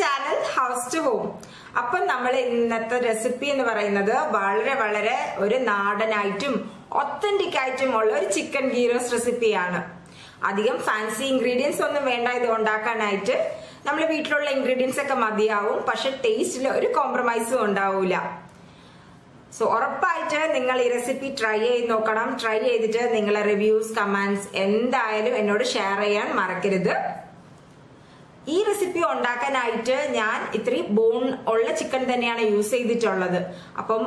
Channel house to home അപ്പം നമ്മൾ ഇന്നത്തെ റെസിപ്പി എന്ന് പറയുന്നത് വളരെ വളരെ ഒരു നാടനായിട്ടും ഒത്തന്റിക് ആയിട്ടും ഉള്ള ഒരു ചിക്കൻ ഗീറോസ് റെസിപ്പിയാണ് അധികം ഫാൻസി ഇൻഗ്രീഡിയൻസ് ഒന്നും വേണ്ട ഇത് ഉണ്ടാക്കാനായിട്ട്. നമ്മൾ വീട്ടിലുള്ള ഇൻഗ്രീഡിയൻസ് ഒക്കെ മതിയാവും പക്ഷെ ടേസ്റ്റിൽ ഒരു കോംപ്രമൈസും ഉണ്ടാവൂല. സോ ഉറപ്പായിട്ട് നിങ്ങൾ ഈ റെസിപ്പി ട്രൈ ചെയ്ത് നോക്കണം. ട്രൈ ചെയ്തിട്ട് നിങ്ങളെ റിവ്യൂസ് കമന്റ്സ് എന്തായാലും എന്നോട് ഷെയർ ചെയ്യാൻ മറക്കരുത്. ഈ റെസിപ്പി ഉണ്ടാക്കാനായിട്ട് ഞാൻ ഇത്രയും ബോൺ ഉള്ള ചിക്കൻ തന്നെയാണ് യൂസ് ചെയ്തിട്ടുള്ളത്. അപ്പം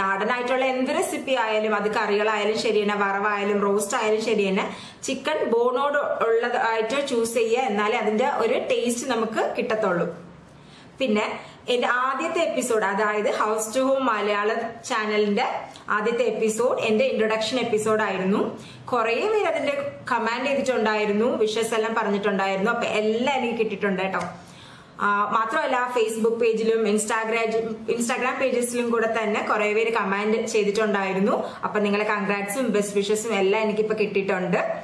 നാടനായിട്ടുള്ള എന്ത് റെസിപ്പി ആയാലും അത് കറികളായാലും ശരി തന്നെ വറവായാലും റോസ്റ്റ് ആയാലും ശരി തന്നെ ചിക്കൻ ബോണോട് ഉള്ളതായിട്ട് ചൂസ് ചെയ്യുക എന്നാലേ അതിന്റെ ഒരു ടേസ്റ്റ് നമുക്ക് കിട്ടത്തുള്ളൂ. പിന്നെ എന്റെ ആദ്യത്തെ എപ്പിസോഡ് അതായത് ഹൗസ് ടു ഹോം മലയാളം ചാനലിന്റെ ആദ്യത്തെ എപ്പിസോഡ് എന്റെ ഇൻട്രൊഡക്ഷൻ എപ്പിസോഡ് ആയിരുന്നു. കുറെ പേര് അതിന്റെ കമാൻഡ് ചെയ്തിട്ടുണ്ടായിരുന്നു വിഷസ് എല്ലാം പറഞ്ഞിട്ടുണ്ടായിരുന്നു. അപ്പൊ എല്ലാം എനിക്ക് കിട്ടിയിട്ടുണ്ട് കേട്ടോ. മാത്രമല്ല ഫേസ്ബുക്ക് പേജിലും ഇൻസ്റ്റാഗ്രാം ഇൻസ്റ്റാഗ്രാം പേജസിലും കൂടെ തന്നെ കുറെ പേര് കമാൻഡ് ചെയ്തിട്ടുണ്ടായിരുന്നു. അപ്പൊ നിങ്ങളെ കൺഗ്രാറ്റ്സും ബെസ്റ്റ് വിഷസും എല്ലാം എനിക്കിപ്പോ കിട്ടിയിട്ടുണ്ട്.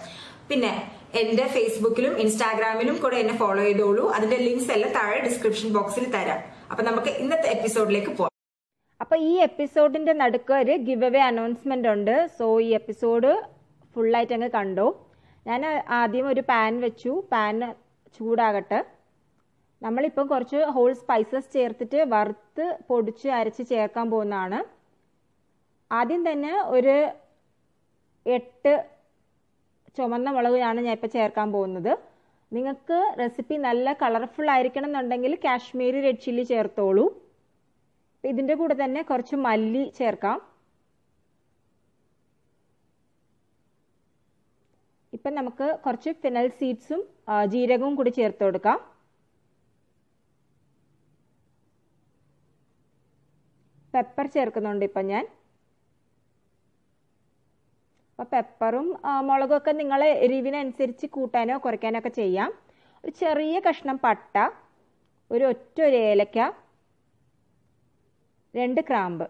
പിന്നെ എന്റെ ഫേസ്ബുക്കിലും ഇൻസ്റ്റാഗ്രാമിലും കൂടെ എന്നെ ഫോളോ ചെയ്തോളൂ. അതിന്റെ ലിങ്ക്സ് എല്ലാം താഴെ ഡിസ്ക്രിപ്ഷൻ ബോക്സിൽ തരാം. അപ്പൊ നമുക്ക് ഇന്നത്തെ എപ്പിസോഡിലേക്ക് പോവാം. അപ്പൊ ഈ എപ്പിസോഡിന്റെ നടുക്ക് ഒരു ഗിവ് അവേ അനൗൺസ്മെന്റ് ഉണ്ട്. സോ ഈ എപ്പിസോഡ് ഫുള്ളായിട്ട് അങ്ങ് കണ്ടു? ഞാൻ ആദ്യം ഒരു പാൻ വെച്ചു. പാൻ ചൂടാകട്ടെ. നമ്മളിപ്പം കുറച്ച് ഹോൾ സ്പൈസസ് ചേർത്തിട്ട് വറുത്ത് പൊടിച്ച് അരച്ച് ചേർക്കാൻ പോകുന്നതാണ്. ആദ്യം തന്നെ ഒരു എട്ട് ചുമന്ന മുളകാണ് ഞാൻ ഇപ്പം ചേർക്കാൻ പോകുന്നത്. നിങ്ങൾക്ക് റെസിപ്പി നല്ല കളർഫുൾ ആയിരിക്കണം എന്നുണ്ടെങ്കിൽ കാശ്മീരി റെഡ് ചില്ലി ചേർത്തോളൂ. ഇതിന്റെ കൂടെ തന്നെ കുറച്ച് മല്ലി ചേർക്കാം. ഇപ്പം നമുക്ക് കുറച്ച് ഫിനൽ സീഡ്സും ജീരകവും കൂടി ചേർത്ത് കൊടുക്കാം. പെപ്പർ ചേർക്കുന്നുണ്ട് ഇപ്പം ഞാൻ. അപ്പോൾ പെപ്പറും മുളകും ഒക്കെ നിങ്ങളെ എരിവിനനുസരിച്ച് കൂട്ടാനോ കുറയ്ക്കാനോ ഒക്കെ ചെയ്യാം. ഒരു ചെറിയ കഷ്ണം പട്ട ഒരു ഒറ്റ ഒരു ഏലക്ക രണ്ട് ക്രാമ്പ്.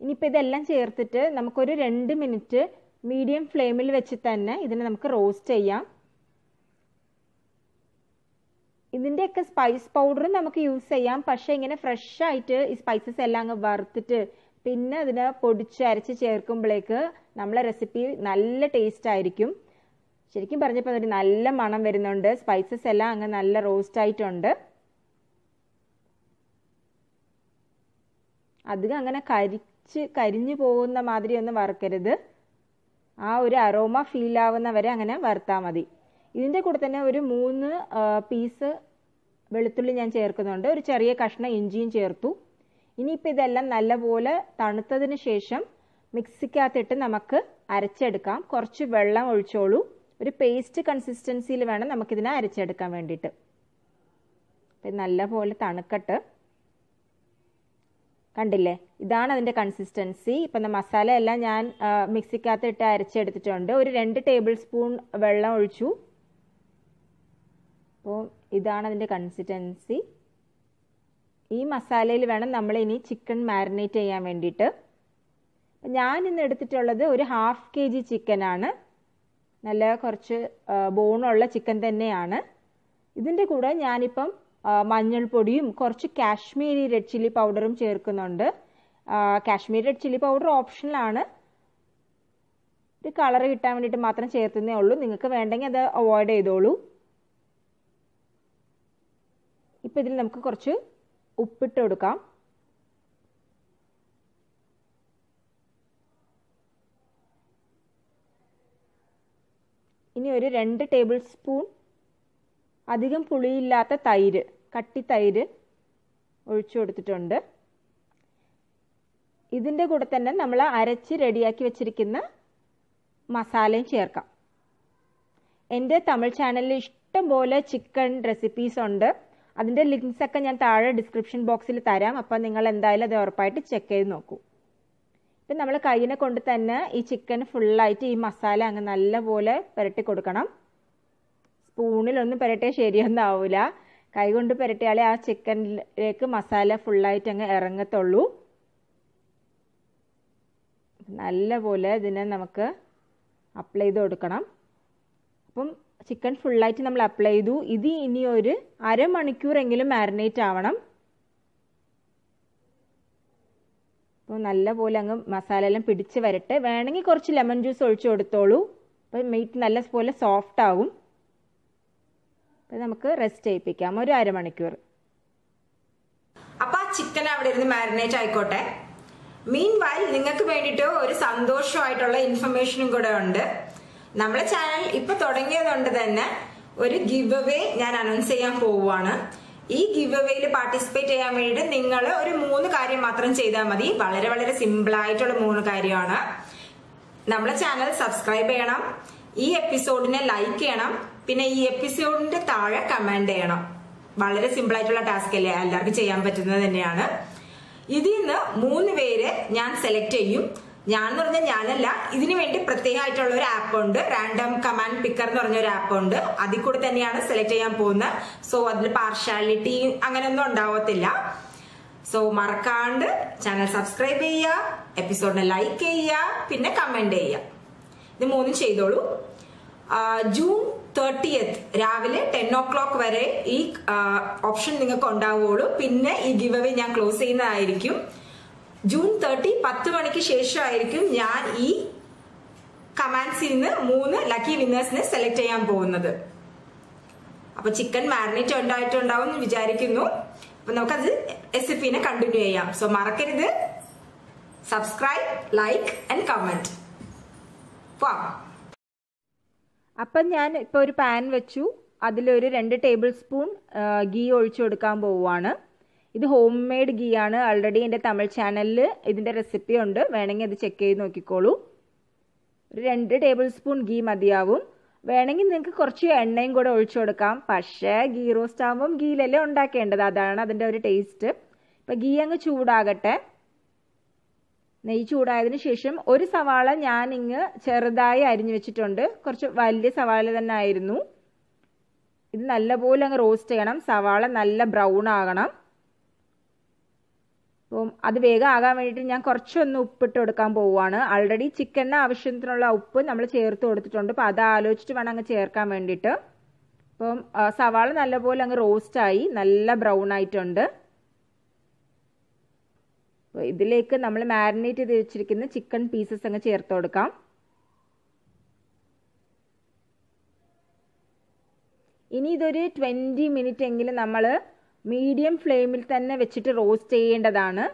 ഇനിയിപ്പോൾ ഇതെല്ലാം ചേർത്തിട്ട് നമുക്കൊരു രണ്ട് മിനിറ്റ് മീഡിയം ഫ്ലെയിമിൽ വെച്ച് തന്നെ ഇതിനെ നമുക്ക് റോസ്റ്റ് ചെയ്യാം. ഇതിന്റെയൊക്കെ സ്പൈസ് പൗഡറും നമുക്ക് യൂസ് ചെയ്യാം. പക്ഷേ ഇങ്ങനെ ഫ്രഷ് ആയിട്ട് ഈ സ്പൈസസ് എല്ലാം അങ്ങ് വറുത്തിട്ട് പിന്നെ അതിന് പൊടിച്ച് അരച്ച് ചേർക്കുമ്പോഴേക്ക് നമ്മളെ റെസിപ്പി നല്ല ടേസ്റ്റ് ആയിരിക്കും. ശരിക്കും പറഞ്ഞപ്പോൾ ഒരു നല്ല മണം വരുന്നുണ്ട്. സ്പൈസസ് എല്ലാം അങ്ങ് നല്ല റോസ്റ്റ് ആയിട്ടുണ്ട്. അധികം അങ്ങനെ കരിച്ച് കരിഞ്ഞു പോകുന്ന മാതിരി ഒന്നും വറുക്കരുത്. ആ ഒരു അറോമ ഫീൽ ആവുന്ന വരെ അങ്ങനെ വറുത്താൽ മതി. ഇതിന്റെ കൂടെ തന്നെ ഒരു മൂന്ന് പീസ് വെളുത്തുള്ളി ഞാൻ ചേർക്കുന്നുണ്ട്. ഒരു ചെറിയ കഷ്ണം ഇഞ്ചിയും ചേർത്തു. ഇനിയിപ്പോൾ ഇതെല്ലാം നല്ലപോലെ തണുത്തതിന് ശേഷം മിക്സിക്കകത്തിട്ട് നമുക്ക് അരച്ചെടുക്കാം. കുറച്ച് വെള്ളം ഒഴിച്ചോളൂ. ഒരു പേസ്റ്റ് കൺസിസ്റ്റൻസിയിൽ വേണം നമുക്കിതിനെ അരച്ചെടുക്കാൻ വേണ്ടിയിട്ട്. അപ്പം നല്ലപോലെ തണുക്കട്ട്. കണ്ടില്ലേ? ഇതാണ് അതിന്റെ കൺസിസ്റ്റൻസി ഇപ്പം മസാല എല്ലാം ഞാൻ മിക്സിക്കകത്ത് ഇട്ട് അരച്ചെടുത്തിട്ടുണ്ട്. ഒരു രണ്ട് ടേബിൾ സ്പൂൺ വെള്ളം ഒഴിച്ചു. അപ്പോൾ ഇതാണ് അതിന്റെ കൺസിസ്റ്റൻസി ഈ മസാലയിൽ വേണം നമ്മൾ ഇനി ചിക്കൻ മാരിനേറ്റ് ചെയ്യാൻ വേണ്ടിയിട്ട്. ഞാൻ ഇന്ന് എടുത്തിട്ടുള്ളത് ഒരു ഹാഫ് കെ ജി ചിക്കനാണ് നല്ല കുറച്ച് ബോണുള്ള ചിക്കൻ തന്നെയാണ്. ഇതിന്റെ കൂടെ ഞാനിപ്പം മഞ്ഞൾപ്പൊടിയും കുറച്ച് കാശ്മീരി റെഡ് ചില്ലി പൗഡറും ചേർക്കുന്നുണ്ട്. കാശ്മീരി റെഡ് ചില്ലി പൗഡർ ഓപ്ഷണലാണ് ഒരു കളർ കിട്ടാൻ വേണ്ടിയിട്ട് മാത്രം ചേർത്തുന്നേ ഉള്ളൂ. നിങ്ങൾക്ക് വേണ്ടെങ്കിൽ അത് അവോയ്ഡ് ചെയ്തോളൂ. ഇപ്പം ഇതിൽ നമുക്ക് കുറച്ച് ഉപ്പിട്ട് കൊടുക്കാം. ഇനി ഒരു രണ്ട് ടേബിൾ സ്പൂൺ അധികം പുളിയില്ലാത്ത തൈര് കട്ടി തൈര് ഒഴിച്ചു കൊടുത്തിട്ടുണ്ട്. ഇതിന്റെ കൂടെ തന്നെ നമ്മൾ അരച്ച് റെഡിയാക്കി വെച്ചിരിക്കുന്ന മസാലയും ചേർക്കാം. എന്റെ തമിഴ് ചാനലിൽ ഇഷ്ടം പോലെ ചിക്കൻ റെസിപ്പീസ് ഉണ്ട്. അതിന്റെ ലിങ്ക്സ് ഒക്കെ ഞാൻ താഴെ ഡിസ്ക്രിപ്ഷൻ ബോക്സിൽ തരാം. അപ്പോൾ നിങ്ങൾ എന്തായാലും അത് ഉറപ്പായിട്ട് ചെക്ക് ചെയ്ത് നോക്കൂ. ഇപ്പം നമ്മൾ കയ്യിനെ കൊണ്ട് തന്നെ ഈ ചിക്കൻ ഫുള്ളായിട്ട് ഈ മസാല അങ്ങ് നല്ലപോലെ പുരട്ടി കൊടുക്കണം. സ്പൂണിലൊന്നും പുരട്ടിയാൽ ശരിയൊന്നും ആവില്ല കൈ കൊണ്ട് പുരട്ടിയാലേ ആ ചിക്കനിലേക്ക് മസാല ഫുള്ളായിട്ട് അങ്ങ് ഇറങ്ങത്തുള്ളൂ. നല്ലപോലെ ഇതിനെ നമുക്ക് അപ്ലൈ ചെയ്ത് കൊടുക്കണം. അപ്പം ചിക്കൻ ഫുള്ളായിട്ട് നമ്മൾ അപ്ലൈ ചെയ്തു. ഇത് ഇനി ഒരു അരമണിക്കൂറെങ്കിലും മാരിനേറ്റ് ആവണം. അപ്പോൾ നല്ലപോലെ അങ്ങ് മസാല എല്ലാം പിടിച്ച് വരട്ടെ. വേണമെങ്കിൽ കുറച്ച് ലെമൺ ജ്യൂസ് ഒഴിച്ചു കൊടുത്തോളൂ. അപ്പോൾ മീറ്റ് നല്ല പോലെ സോഫ്റ്റ് ആകും. അപ്പോൾ നമുക്ക് റെസ്റ്റ് ചെയ്യിപ്പിക്കാം. ഒരു അരമണിക്കൂർ. അപ്പോൾ ആ ചിക്കൻ അവിടെ ഇരുന്ന് മാരിനേറ്റ് ആയിക്കോട്ടെ. മീൻ വൈൽ നിങ്ങൾക്ക് വേണ്ടിയിട്ട് ഒരു സന്തോഷമായിട്ടുള്ള ഇൻഫർമേഷനും കൂടെ ഉണ്ട്. നമ്മളെ ചാനൽ ഇപ്പൊ തുടങ്ങിയതുകൊണ്ട് തന്നെ ഒരു ഗിവ് അവേ ഞാൻ അനൗൺസ് ചെയ്യാൻ പോവുകയാണ് ഈ ഗിവ് അവേയിൽ പാർട്ടിസിപ്പേറ്റ് ചെയ്യാൻ വേണ്ടിയിട്ട് നിങ്ങൾ ഒരു മൂന്ന് കാര്യം മാത്രം ചെയ്താൽ മതി. വളരെ വളരെ സിമ്പിൾ ആയിട്ടുള്ള മൂന്ന് കാര്യമാണ്. നമ്മളെ ചാനൽ സബ്സ്ക്രൈബ് ചെയ്യണം. ഈ എപ്പിസോഡിനെ ലൈക്ക് ചെയ്യണം. പിന്നെ ഈ എപ്പിസോഡിന്റെ താഴെ കമന്റ് ചെയ്യണം. വളരെ സിമ്പിൾ ആയിട്ടുള്ള ടാസ്ക് അല്ലേ? എല്ലാവർക്കും ചെയ്യാൻ പറ്റുന്നത് തന്നെയാണ്. ഇതിൽ നിന്ന് മൂന്ന് പേര് ഞാൻ സെലക്ട് ചെയ്യും. ഞാൻ എന്ന് പറഞ്ഞാൽ ഞാനല്ല. ഇതിനു വേണ്ടി പ്രത്യേകമായിട്ടുള്ള ഒരു ആപ്പ് ഉണ്ട്. റാൻഡം കമാൻഡ് പിക്കർ എന്ന് പറഞ്ഞ ഒരു ആപ്പ് ഉണ്ട്. അതിൽ കൂടെ തന്നെയാണ് സെലക്ട് ചെയ്യാൻ പോകുന്നത്. സോ അതിൽ പാർഷ്യാലിറ്റി അങ്ങനെയൊന്നും ഉണ്ടാവത്തില്ല. സോ മറക്കാണ്ട് ചാനൽ സബ്സ്ക്രൈബ് ചെയ്യുക എപ്പിസോഡിനെ ലൈക്ക് ചെയ്യുക പിന്നെ കമന്റ് ചെയ്യുക. ഇത് മൂന്നും ചെയ്തോളൂ. ജൂൺ തേർട്ടിയത്ത് രാവിലെ ടെൻ ഓ ക്ലോക്ക് വരെ ഈ ഓപ്ഷൻ നിങ്ങൾക്ക് ഉണ്ടാവുകയുള്ളൂ. പിന്നെ ഈ ഗിവ് അവേ ഞാൻ ക്ലോസ് ചെയ്യുന്നതായിരിക്കും. ജൂൺ തേർട്ടി പത്ത് മണിക്ക് ശേഷമായിരിക്കും ഞാൻ ഈ കമാൻഡ്സിൽ നിന്ന് മൂന്ന് ലക്കി വിന്നേഴ്സിനെ സെലക്ട് ചെയ്യാൻ പോകുന്നത്. അപ്പൊ ചിക്കൻ മാരിനേറ്റ് ഉണ്ടായിട്ടുണ്ടാവും എന്ന് വിചാരിക്കുന്നു. അപ്പൊ നമുക്കത് എസ് എഫ് ഇനെ കണ്ടിന്യൂ ചെയ്യാം. സോ മറക്കരുത്. സബ്സ്ക്രൈബ് ലൈക്ക് ആൻഡ് കമന്റ് അപ്പം ഞാൻ ഇപ്പൊ ഒരു പാൻ വെച്ചു. അതിലൊരു രണ്ട് ടേബിൾ സ്പൂൺ ഗീ ഒഴിച്ചു കൊടുക്കാൻ പോവുകയാണ് ഇത് ഹോം മെയ്ഡ് ഗീ ആണ്. ഓൾറെഡി എന്റെ തമിഴ് ചാനലിൽ ഇതിന്റെ റെസിപ്പി ഉണ്ട്. വേണമെങ്കിൽ അത് ചെക്ക് ചെയ്ത് നോക്കിക്കോളൂ. ഒരു രണ്ട് ടേബിൾ സ്പൂൺ ഗീ മതിയാവും. വേണമെങ്കിൽ നിങ്ങൾക്ക് കുറച്ച് എണ്ണയും കൂടെ ഒഴിച്ചു കൊടുക്കാം. പക്ഷേ ഗീ റോസ്റ്റ് ആകുമ്പം ഗീയിലല്ലേ ഉണ്ടാക്കേണ്ടത്? അതാണ് അതിന്റെ ഒരു ടേസ്റ്റ് ഇപ്പം ഗീ അങ്ങ് ചൂടാകട്ടെ. നെയ്യ് ചൂടായതിനു ശേഷം ഒരു സവാള ഞാൻ ഇങ്ങ് ചെറുതായി അരിഞ്ഞു വെച്ചിട്ടുണ്ട്. കുറച്ച് വലിയ സവാള തന്നെ ആയിരുന്നു. ഇത് നല്ലപോലെ അങ്ങ് റോസ്റ്റ് ചെയ്യണം. സവാള നല്ല ബ്രൗൺ ആകണം. അപ്പം അത് വേഗം ആകാൻ വേണ്ടിയിട്ട് ഞാൻ കുറച്ചൊന്ന് ഉപ്പിട്ട് കൊടുക്കാൻ പോവുകയാണ്. ആൾറെഡി ചിക്കന് ആവശ്യത്തിനുള്ള ഉപ്പ് നമ്മൾ ചേർത്ത് കൊടുത്തിട്ടുണ്ട്. അപ്പോൾ അത് ആലോചിച്ചിട്ട് വേണം അങ്ങ് ചേർക്കാൻ വേണ്ടിയിട്ട്. അപ്പം സവാള നല്ലപോലെ അങ്ങ് റോസ്റ്റായി നല്ല ബ്രൗൺ ആയിട്ടുണ്ട്. ഇതിലേക്ക് നമ്മൾ മാരിനേറ്റ് ചെയ്ത് വെച്ചിരിക്കുന്ന ചിക്കൻ പീസസ് അങ്ങ് ചേർത്ത് കൊടുക്കാം. ഇനി ഇതൊരു ട്വന്റി മിനിറ്റ് എങ്കിലും നമ്മൾ മീഡിയം ഫ്ലെയിമിൽ തന്നെ വെച്ചിട്ട് റോസ്റ്റ് ചെയ്യേണ്ടതാണ്.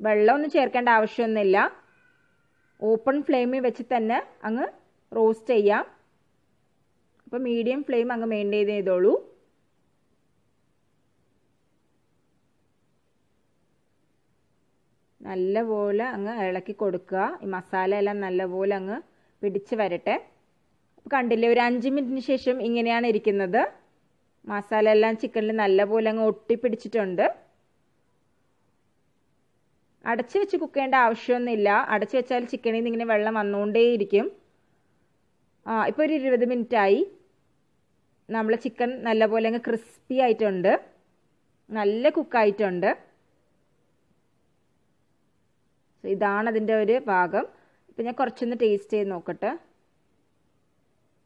വെള്ളമൊന്നും ചേർക്കേണ്ട ആവശ്യമൊന്നുമില്ല. ഓപ്പൺ ഫ്ലെയിമിൽ വെച്ച് തന്നെ അങ്ങ് റോസ്റ്റ് ചെയ്യാം. അപ്പോൾ മീഡിയം ഫ്ലെയിം അങ്ങ് മെയിന്റെയിൻ ചെയ്തോളൂ. നല്ലപോലെ അങ്ങ് ഇളക്കി കൊടുക്കുക. ഈ മസാല എല്ലാം നല്ലപോലെ അങ്ങ് പിടിച്ച് വരട്ടെ. കണ്ടില്ലേ ഒരു അഞ്ച് മിനിറ്റിന് ശേഷം ഇങ്ങനെയാണ് ഇരിക്കുന്നത്. മസാല എല്ലാം ചിക്കനിൽ നല്ലപോലെ അങ്ങ് ഒട്ടിപ്പിടിച്ചിട്ടുണ്ട്. അടച്ചു വെച്ച് കുക്ക് ചെയ്യേണ്ട ആവശ്യമൊന്നുമില്ല. അടച്ചു വെച്ചാൽ ചിക്കനിൽ നിന്ന് ഇങ്ങനെ വെള്ളം വന്നുകൊണ്ടേയിരിക്കും. ആ ഇപ്പോൾ ഒരു ഇരുപത് മിനിറ്റ് ആയി നമ്മളെ ചിക്കൻ നല്ലപോലെ അങ്ങ് ക്രിസ്പി ആയിട്ടുണ്ട്. നല്ല കുക്കായിട്ടുണ്ട് ഇതാണ് അതിന്റെ ഒരു ഭാഗം. ഇപ്പം ഞാൻ കുറച്ചൊന്ന് ടേസ്റ്റ് ചെയ്ത് നോക്കട്ടെ.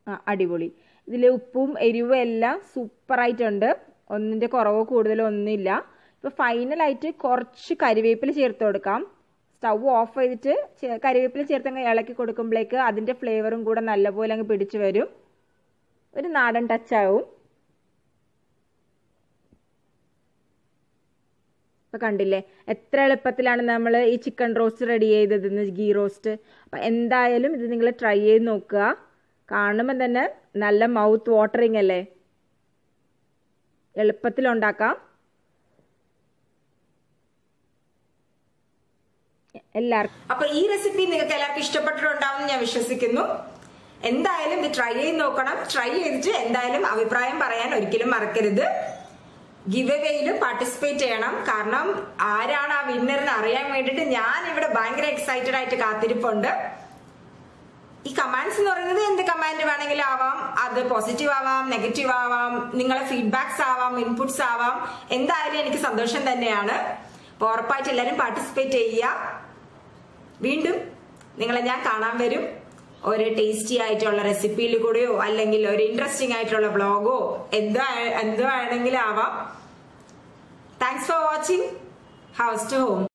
ആ അടിപൊളി. ഇതിൽ ഉപ്പും എരിവും എല്ലാം സൂപ്പറായിട്ടുണ്ട്. ഒന്നിന്റെ കുറവോ കൂടുതലോ ഒന്നുമില്ല. ഇപ്പോൾ ഫൈനലായിട്ട് കുറച്ച് കരിവേപ്പില ചേർത്ത് കൊടുക്കാം. സ്റ്റൗ ഓഫ് ചെയ്തിട്ട് കരിവേപ്പില ചേർത്ത് അങ്ങ് ഇളക്കി കൊടുക്കുമ്പോഴേക്ക് അതിന്റെ ഫ്ലേവറും കൂടെ നല്ലപോലെ അങ്ങ് പിടിച്ചു വരും. ഒരു നാടൻ ടച്ചാവും ഇപ്പം കണ്ടില്ലേ? എത്ര എളുപ്പത്തിലാണ് നമ്മൾ ഈ ചിക്കൻ റോസ്റ്റ് റെഡി ചെയ്തതെന്ന് ഗീ റോസ്റ്റ് അപ്പം എന്തായാലും ഇത് നിങ്ങൾ ട്രൈ ചെയ്ത് നോക്കുക. കാണുമ്പോൾ തന്നെ നല്ല മൗത്ത് വാട്ടറിങ് അല്ലേ? എളുപ്പത്തിൽ ഉണ്ടാക്കാം. എല്ലാവർക്കും അപ്പൊ ഈ റെസിപ്പി നിങ്ങൾക്ക് എല്ലാവർക്കും ഇഷ്ടപ്പെട്ടിട്ടുണ്ടാവും ഞാൻ വിശ്വസിക്കുന്നു. എന്തായാലും ഇത് ട്രൈ ചെയ്ത് നോക്കണം. ട്രൈ ചെയ്തിട്ട് എന്തായാലും അഭിപ്രായം പറയാൻ ഒരിക്കലും മറക്കരുത്. ഗിവ് പാർട്ടിസിപ്പേറ്റ് ചെയ്യണം. കാരണം ആരാണ് ആ വിന്നർ എന്ന് അറിയാൻ വേണ്ടിട്ട് ഞാൻ ഇവിടെ ഭയങ്കര എക്സൈറ്റഡ് ആയിട്ട് കാത്തിരിപ്പുണ്ട്. ഈ കമാൻഡ്സ് എന്ന് പറയുന്നത് എന്ത് കമാൻഡ് വേണമെങ്കിലും ആവാം. അത് പോസിറ്റീവ് ആവാം നെഗറ്റീവ് ആവാം നിങ്ങളെ ഫീഡ്ബാക്സ് ആവാം ഇൻപുട്സ് ആവാം. എന്തായാലും എനിക്ക് സന്തോഷം തന്നെയാണ്. അപ്പോൾ ഉറപ്പായിട്ട് എല്ലാവരും പാർട്ടിസിപ്പേറ്റ് ചെയ്യുക. വീണ്ടും നിങ്ങളെ ഞാൻ കാണാൻ വരും. ഒരു ടേസ്റ്റി ആയിട്ടുള്ള റെസിപ്പിയിൽ കൂടെയോ അല്ലെങ്കിൽ ഒരു ഇൻട്രസ്റ്റിംഗ് ആയിട്ടുള്ള ബ്ലോഗോ എന്തോ എന്തോ ആണെങ്കിലും ആവാം. Thanks for watching house to home